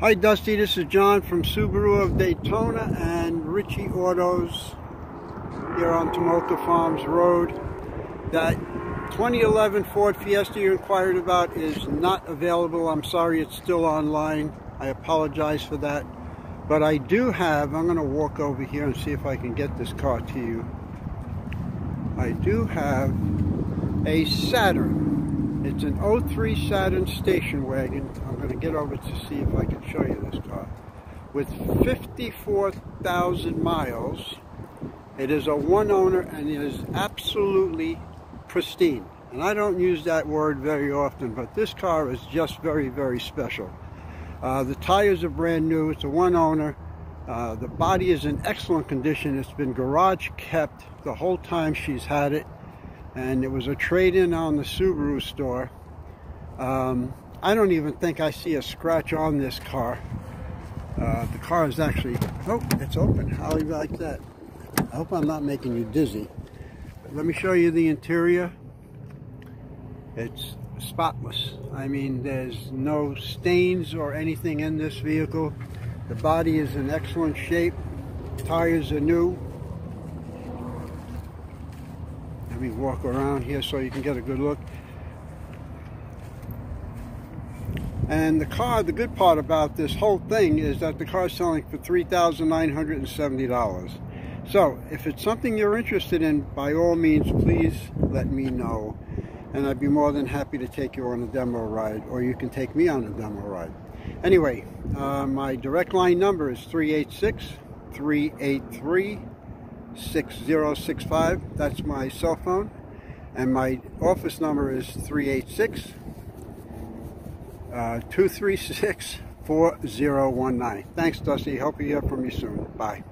Hi Dusty, this is John from Subaru of Daytona and Richie Autos here on Tomoka Farms Road. That 2011 Ford Fiesta you inquired about is not available. I'm sorry it's still online. I apologize for that. But I do have, I'm going to walk over here and see if I can get this car to you. I do have a Saturn it's an 03 Saturn station wagon. I'm going to get over to see if I can show you this car. With 54,000 miles, it is a one owner and it is absolutely pristine. And I don't use that word very often, but this car is just very, very special. Uh, the tires are brand new. It's a one owner. Uh, the body is in excellent condition. It's been garage kept the whole time she's had it and it was a trade-in on the Subaru store. Um, I don't even think I see a scratch on this car. Uh, the car is actually, oh, it's open. How do you like that? I hope I'm not making you dizzy. But let me show you the interior. It's spotless. I mean, there's no stains or anything in this vehicle. The body is in excellent shape. Tires are new. Let me walk around here so you can get a good look. And the car, the good part about this whole thing is that the car is selling for $3,970. So if it's something you're interested in, by all means, please let me know. And I'd be more than happy to take you on a demo ride, or you can take me on a demo ride. Anyway, uh, my direct line number is 386 383 6065. That's my cell phone. And my office number is 386 uh, 236 4019. Thanks, Dusty. Hope you hear from me soon. Bye.